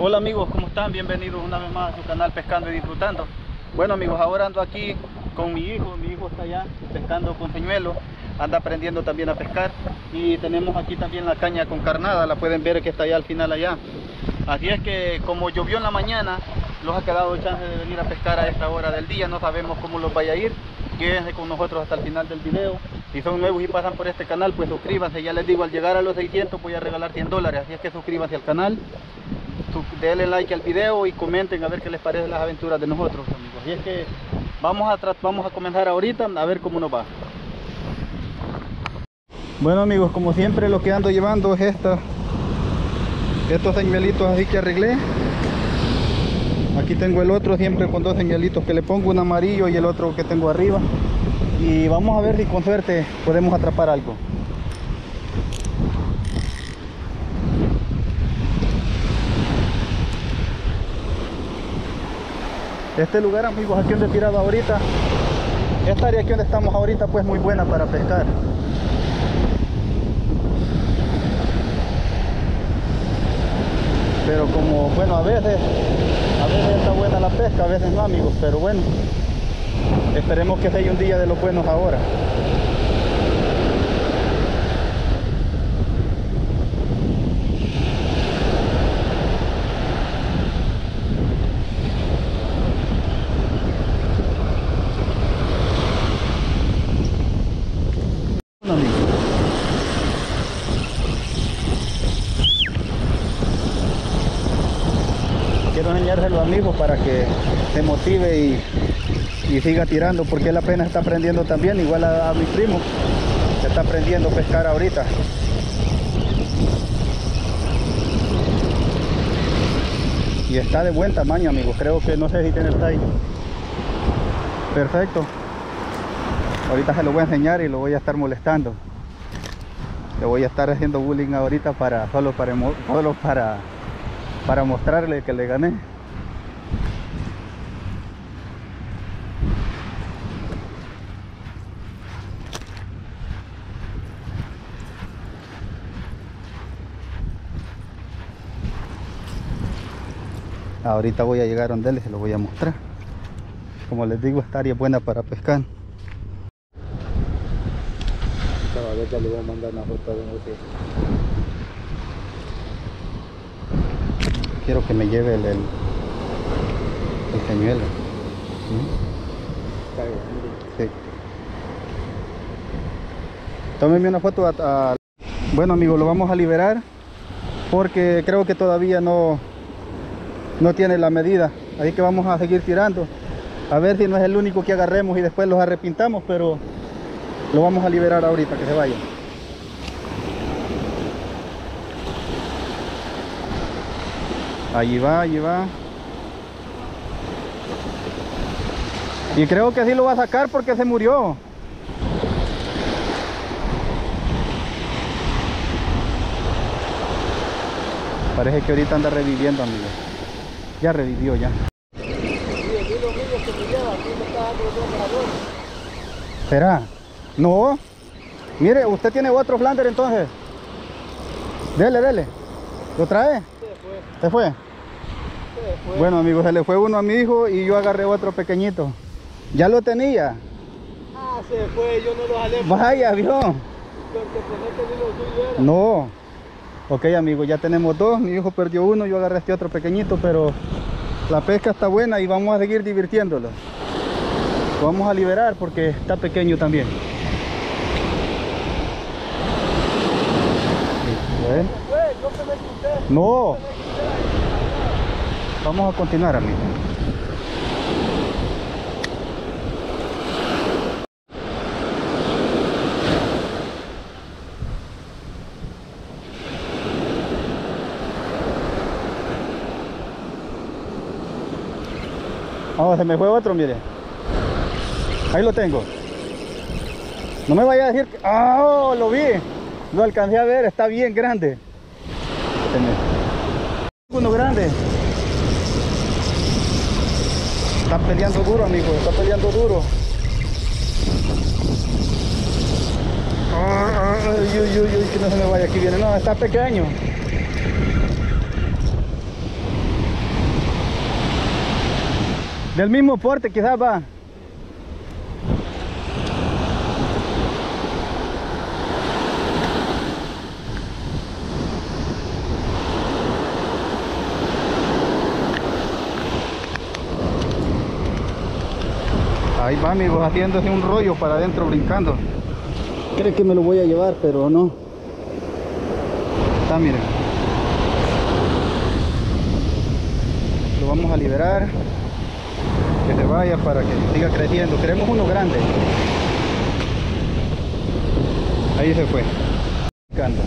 Hola amigos, ¿cómo están? Bienvenidos una vez más a su canal Pescando y Disfrutando. Bueno amigos, ahora ando aquí con mi hijo, mi hijo está allá pescando con señuelo, anda aprendiendo también a pescar y tenemos aquí también la caña con carnada, la pueden ver que está allá al final allá. Así es que como llovió en la mañana, los ha quedado chance de venir a pescar a esta hora del día, no sabemos cómo los vaya a ir, quédense con nosotros hasta el final del video. Si son nuevos y pasan por este canal, pues suscríbanse, ya les digo, al llegar a los 600 voy a regalar 100 dólares, así es que suscríbanse al canal denle like al video y comenten a ver qué les parecen las aventuras de nosotros amigos. Y es que vamos a vamos a comenzar ahorita a ver cómo nos va. Bueno amigos como siempre lo que ando llevando es esta estos señuelitos así que arreglé. Aquí tengo el otro siempre con dos señuelitos que le pongo un amarillo y el otro que tengo arriba. Y vamos a ver si con suerte podemos atrapar algo Este lugar amigos aquí donde he tirado ahorita, esta área aquí donde estamos ahorita pues muy buena para pescar. Pero como, bueno, a veces, a veces está buena la pesca, a veces no amigos, pero bueno, esperemos que sea un día de los buenos ahora. quiero enseñárselo a mi hijo para que se motive y, y, siga tirando porque él apenas está aprendiendo también igual a, mi primo que está aprendiendo a pescar ahorita. Y está de buen tamaño amigos creo que no sé si tiene el talla perfecto. Ahorita se lo voy a enseñar y lo voy a estar molestando. Le voy a estar haciendo bullying ahorita para solo para solo para para mostrarle que le gané ahorita voy a llegar donde él y se lo voy a mostrar. Como les digo esta área es buena para pescar. Cada vez ya le voy a mandar una foto de quiero que me lleve el, el, el señuelo. ¿Sí? Tómeme una foto a, a... Bueno amigos, lo vamos a liberar porque creo que todavía no, no tiene la medida. Así que vamos a seguir tirando. A ver si no es el único que agarremos y después los arrepintamos, pero lo vamos a liberar ahorita, que se vaya. Allí va, allí va. Y creo que sí lo va a sacar porque se murió. Parece que ahorita anda reviviendo, amigo. Ya revivió, ya. ¿Será? No. Mire, usted tiene otro flander entonces. Dele, dele. ¿Lo trae? ¿Se fue? Se fue. Bueno amigos, se le fue uno a mi hijo y yo agarré otro pequeñito. ¿Ya lo tenía? Ah, se fue, yo no lo jalé. Vaya, vio. No. Ok amigos, ya tenemos dos. Mi hijo perdió uno, yo agarré este otro pequeñito, pero la pesca está buena y vamos a seguir divirtiéndolo. Lo vamos a liberar porque está pequeño también. No. Vamos a continuar, amigo. Se me fue otro, mire. Ahí lo tengo. No me vaya a decir que... ¡Oh! Lo vi. Lo alcancé a ver. Está bien grande. Uno grande. Está peleando duro, amigo. Está peleando duro. Ay, uy, uy, uy, que no se me vaya. Aquí viene. No, está pequeño. Del mismo porte quizás va. Ahí va amigos haciéndose un rollo para adentro brincando. Cree que me lo voy a llevar, pero no. Está, miren. Lo vamos a liberar. Que se vaya para que siga creciendo. Queremos uno grande. Ahí se fue. Brincando.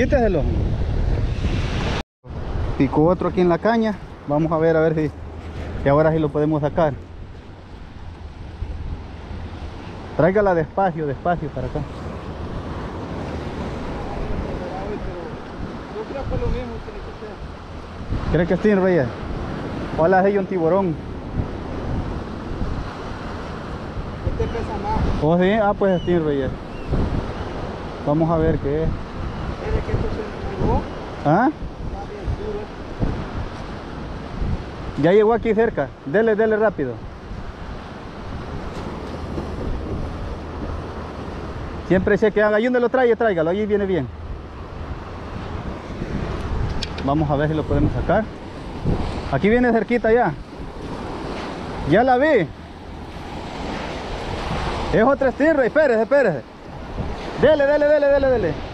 Quíteselo. Picó otro aquí en la caña. Vamos a ver a ver si, si ahora sí lo podemos sacar. Tráigala despacio, despacio para acá. Creo que lo mismo tiene que ser. ¿Cree que sí, Reyes? Ojalá hay un tiburón. Este pesa más. ¿Oh sí? Ah, pues sí, Reyes. Vamos a ver qué es. ¿Ah? Ya llegó aquí cerca. Dele, dele rápido. Siempre sé que haga. ¿Y dónde lo trae? Tráigalo. Allí viene bien. Vamos a ver si lo podemos sacar. Aquí viene cerquita ya. Ya la vi. Es otra stingray. Espérese, espérese. Dele, dele, dele, dele, dele.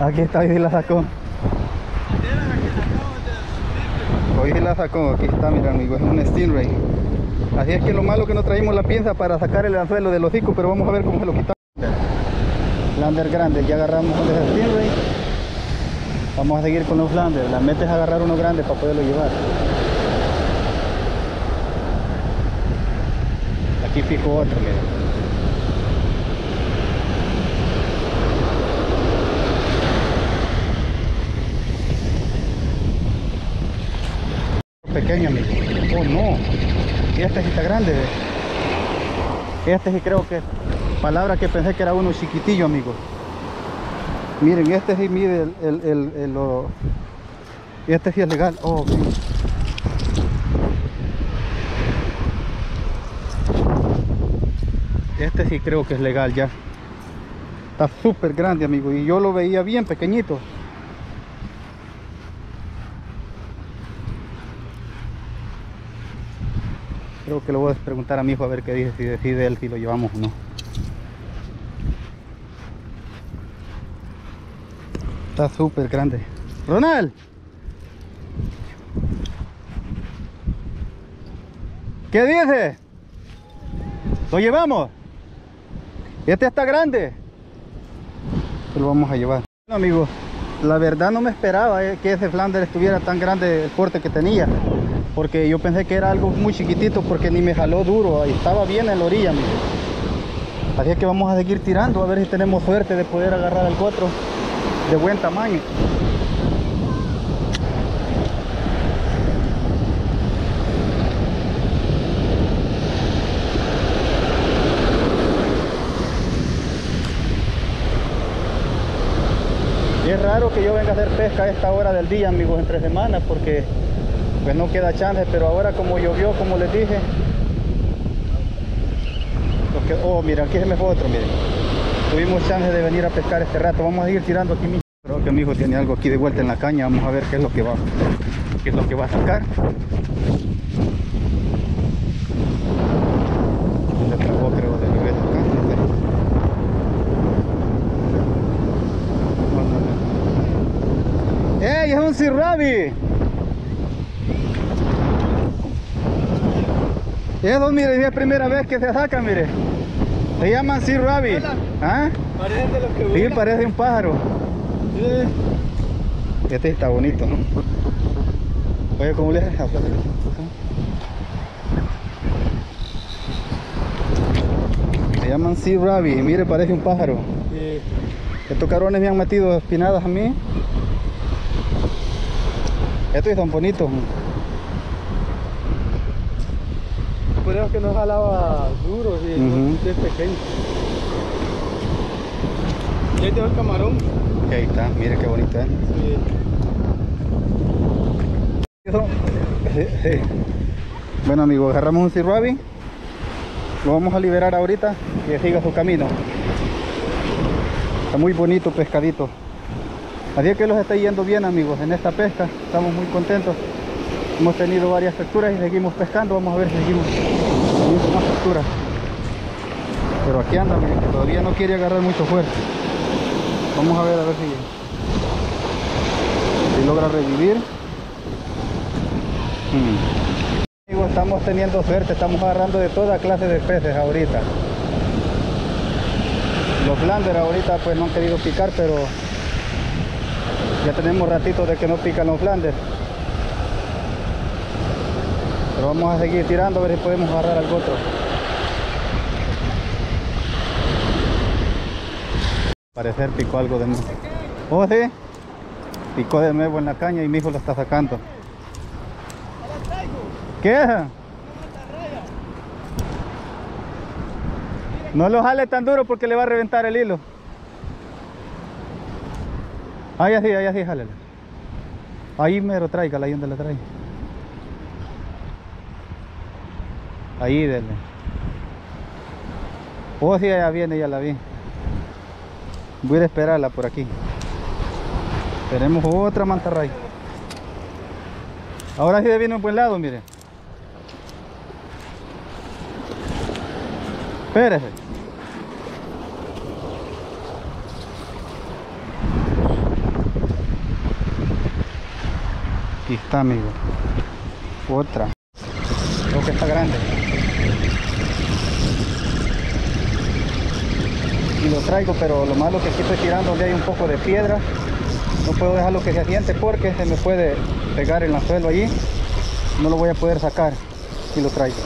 Aquí está, hoy la sacó. Hoy la sacó, aquí está, mira amigo, es un stingray. Así es que lo malo que no traímos la pinza para sacar el anzuelo del hocico, pero vamos a ver cómo se lo quitamos. Lander grande, ya agarramos un stingray. Vamos a seguir con los flanders. La meta es agarrar uno grande para poderlo llevar. Aquí fijo otro. Pequeño amigo. Oh no. Este sí está grande este sí creo que palabra que pensé que era uno chiquitillo amigo. Miren este sí mide el, el, el- el- lo- este sí es legal. Oh sí. este sí creo que es legal ya. Está súper grande amigo y yo lo veía bien pequeñito Creo que le voy a preguntar a mi hijo a ver qué dice, si decide él si lo llevamos o no. Está súper grande. Ronald. ¿Qué dice? ¿Lo llevamos? Este está grande. Lo vamos a llevar. Bueno, amigos, la verdad no me esperaba eh, que ese Flander estuviera tan grande el porte que tenía. Porque yo pensé que era algo muy chiquitito porque ni me jaló duro. Estaba bien en la orilla, amigo. Así que vamos a seguir tirando a ver si tenemos suerte de poder agarrar al otro de buen tamaño. Y es raro que yo venga a hacer pesca a esta hora del día, amigos, entre semanas, porque pues no queda chance, pero ahora como llovió, como les dije, lo que- oh, mira, aquí se me fue otro, miren. Tuvimos chance de venir a pescar este rato, vamos a seguir tirando aquí mismo. Creo que mi hijo tiene algo aquí de vuelta en la caña, vamos a ver qué es lo que va, qué es lo que va a sacar. Se trabó, creo, de regreso acá, no sé. ¡Ey, es un sirrabi! Eso, mire, es la primera vez que se saca, mire. Se llaman. Hola. ¿Ah? Parecen de los que Sí, vuelan. parece un pájaro. Este está bonito. Oye, ¿cómo le haces? Se llaman Sea Rabbit. Mire, parece un pájaro. Sí. Estos cabrones me han metido espinadas a mí. Estos son bonitos. Por eso que no jalaba duro, sí, Ujú. es pequeño. Y ahí te va el camarón. Y ahí está, mire qué bonito, ¿eh? Sí. Sí. Bueno amigos, agarramos un Sea Rabbit. Lo vamos a liberar ahorita y siga su camino. Está muy bonito pescadito. Así que los está yendo bien amigos en esta pesca. Estamos muy contentos. Hemos tenido varias capturas y seguimos pescando. Vamos a ver si seguimos teniendo más capturas. Pero aquí anda, miren, que todavía no quiere agarrar mucho fuerte. Vamos a ver a ver si, logra revivir. Mm. Amigos, estamos teniendo suerte, estamos agarrando de toda clase de peces ahorita. Los Flanders ahorita pues no han querido picar, pero ya tenemos ratito de que no pican los Flanders. Pero vamos a seguir tirando a ver si podemos agarrar algo otro. Parecer picó algo de nuevo. Oh, sí. Picó de nuevo en la caña y mi hijo lo está sacando. ¿Qué? No lo jale tan duro porque le va a reventar el hilo. Ahí así, ahí así, jálele. Ahí mero tráigala, ahí donde la trae. Ahí dele. Oh, sí, ya viene, ya la vi. Voy a esperarla por aquí. Tenemos otra mantarraya. Ahora sí viene un buen lado, mire. Espérese. Aquí está, amigo. Otra. Creo que está grande. Y lo traigo, pero lo malo que aquí estoy tirando donde hay un poco de piedra. No puedo dejarlo que se asiente porque se me puede pegar el anzuelo allí. No lo voy a poder sacar si lo traigo.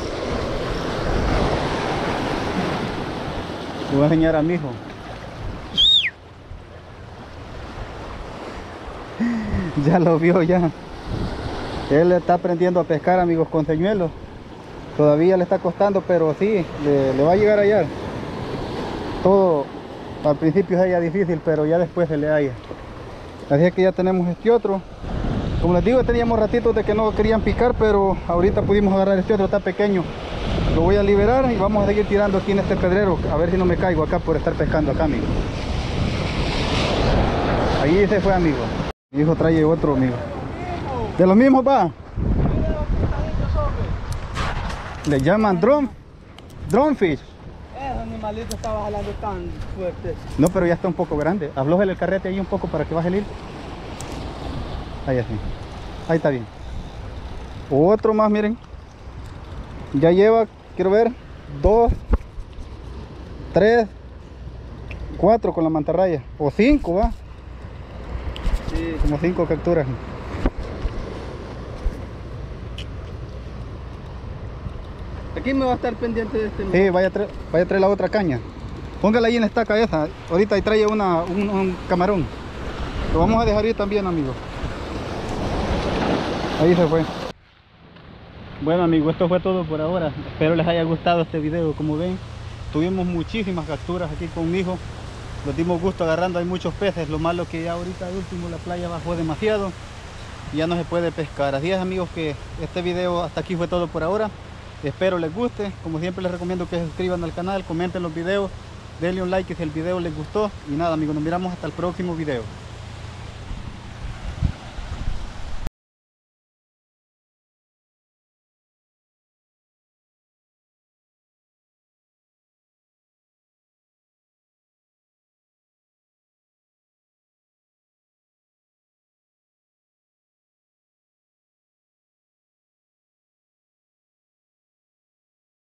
Le voy a enseñar a mi hijo. Ya lo vio ya. Él está aprendiendo a pescar amigos con señuelos. Todavía le está costando, pero sí, le, va a llegar a hallar. Todo al principio es ya difícil, pero ya después se le halla. Así es que ya tenemos este otro. Como les digo, teníamos ratitos de que no querían picar, pero ahorita pudimos agarrar este otro, está pequeño. Lo voy a liberar y vamos a seguir tirando aquí en este pedrero, a ver si no me caigo acá por estar pescando acá, amigo. Ahí se fue, amigo. Mi hijo trae otro, amigo. De lo mismo, va. Le llaman drone, dronefish. Ese animalito estaba jalando tan fuerte. No, pero ya está un poco grande. Aflójele el carrete ahí un poco para que baje el hilo. Ahí así. Ahí está bien. Otro más, miren. Ya lleva, quiero ver, dos, tres, cuatro con la mantarraya. O cinco, va. Sí. Como cinco capturas. Aquí me va a estar pendiente de este. Sí, vaya a, traer, vaya a traer la otra caña. Póngala ahí en la estaca esa. Ahorita ahí trae una, un, un camarón. Lo vamos a dejar ir también, amigo. Ahí se fue. Bueno, amigos, esto fue todo por ahora. Espero les haya gustado este video. Como ven, tuvimos muchísimas capturas aquí con mi hijo. Nos dimos gusto agarrando, hay muchos peces. Lo malo que ya ahorita de último la playa bajó demasiado. Y ya no se puede pescar. Así es, amigos, que este video hasta aquí fue todo por ahora. Espero les guste. Como siempre les recomiendo que se suscriban al canal, comenten los videos, denle un like si el video les gustó. Y nada, amigos, nos miramos hasta el próximo video.